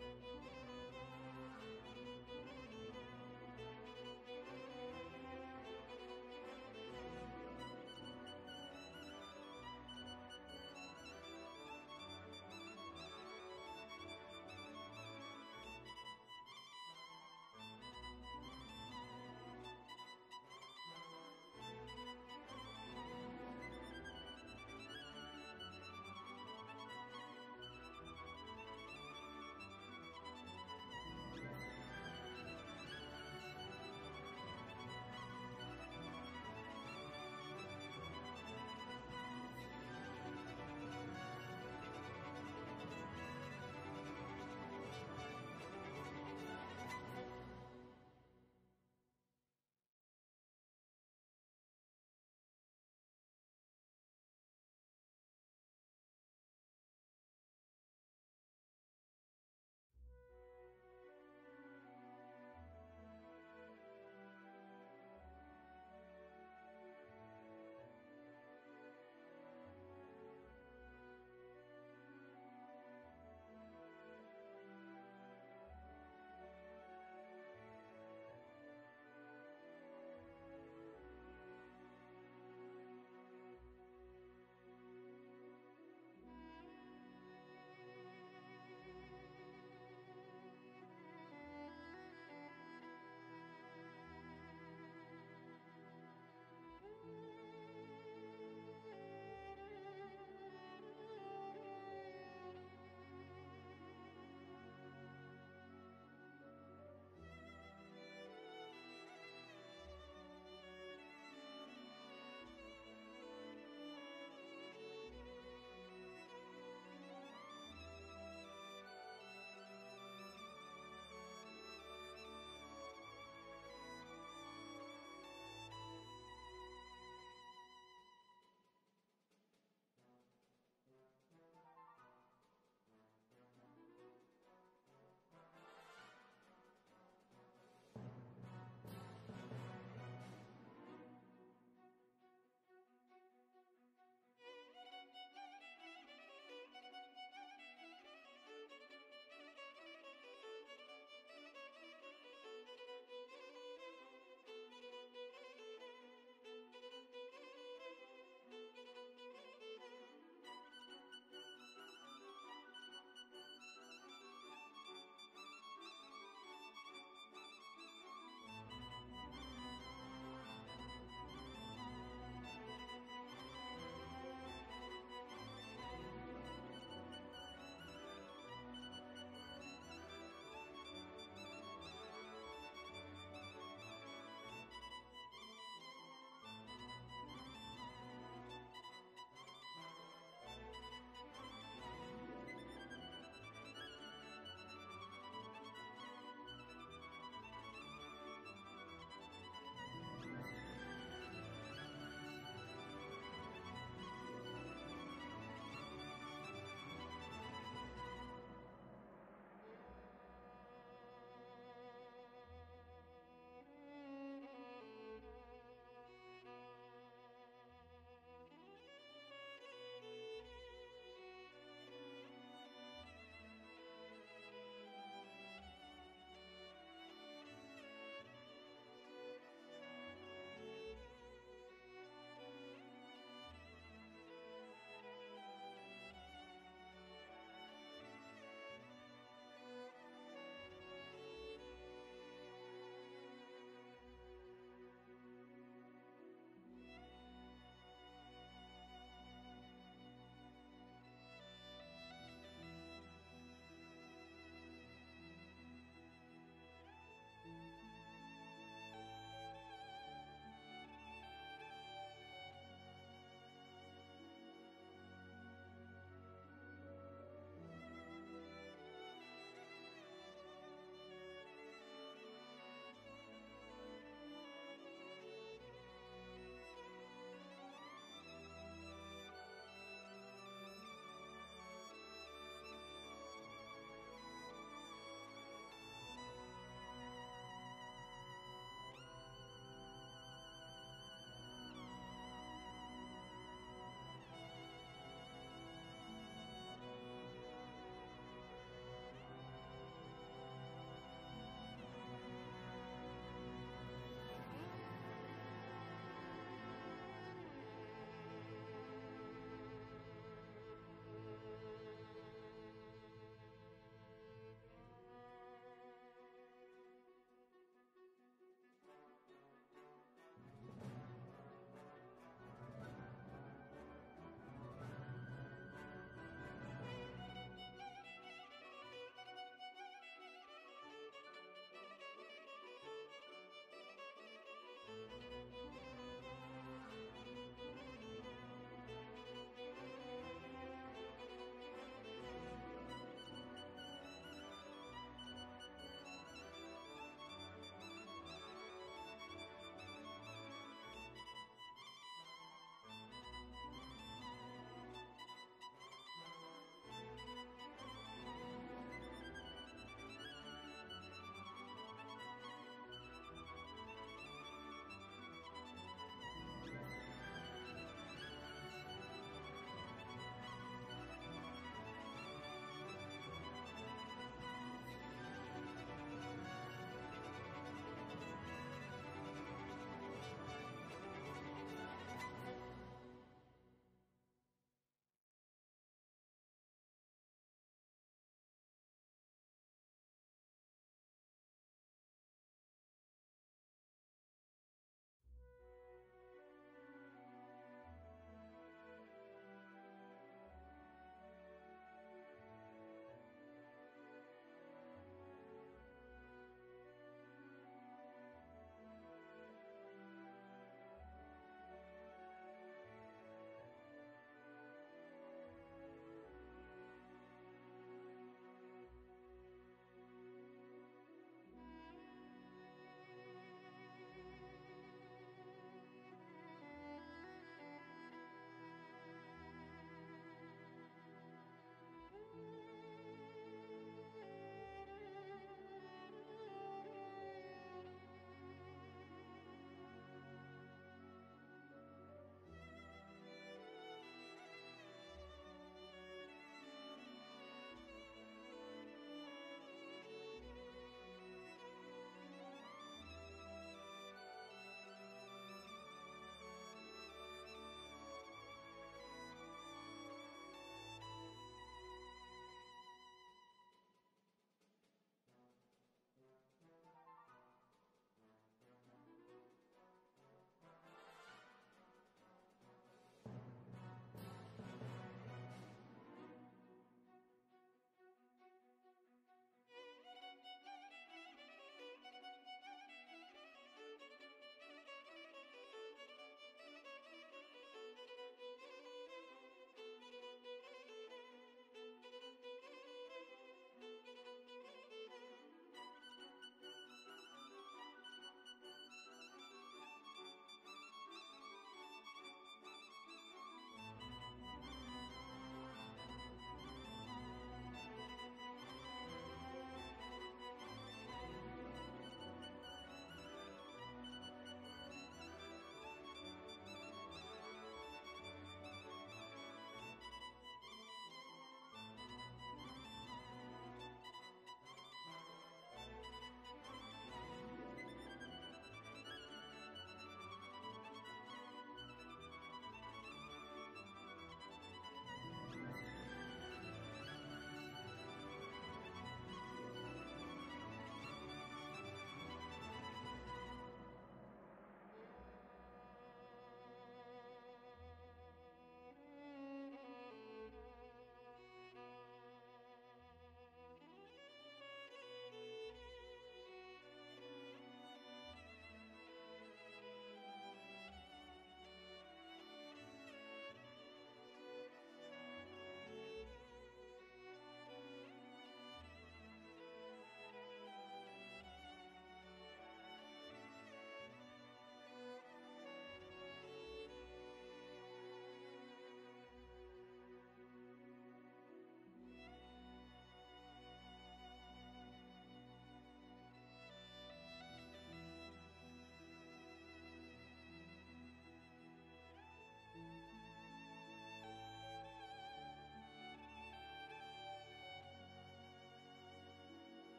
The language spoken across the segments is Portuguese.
Música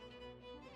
Música